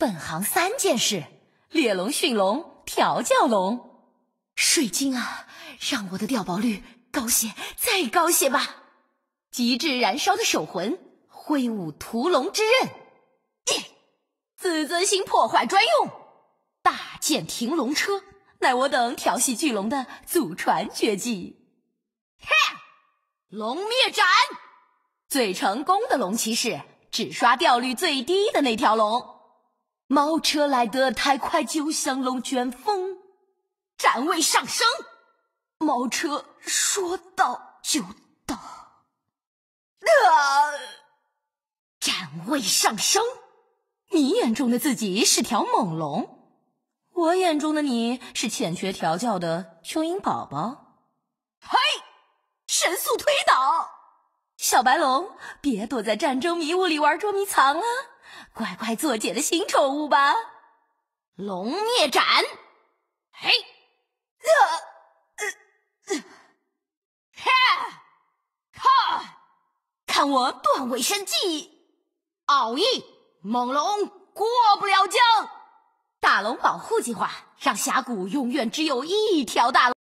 本行三件事：猎龙、驯龙、调教龙。水晶啊，让我的掉宝率高些，再高些吧！极致燃烧的手魂，挥舞屠龙之刃，自尊心破坏专用。大剑停龙车，乃我等调戏巨龙的祖传绝技。哈！龙灭斩，最成功的龙骑士，只刷掉率最低的那条龙。猫车来得太快，就像龙卷风，站位上升。猫车说到就到，啊！站位上升。你眼中的自己是条猛龙，我眼中的你是欠缺调教的蚯蚓宝宝。嘿，神速推倒！小白龙，别躲在战争迷雾里玩捉迷藏了。乖乖做姐的新宠物吧！龙灭斩，嘿，呃，呃，哈，看，看我断尾神技！奥义，猛龙过不了江。大龙保护计划，让峡谷永远只有一条大龙。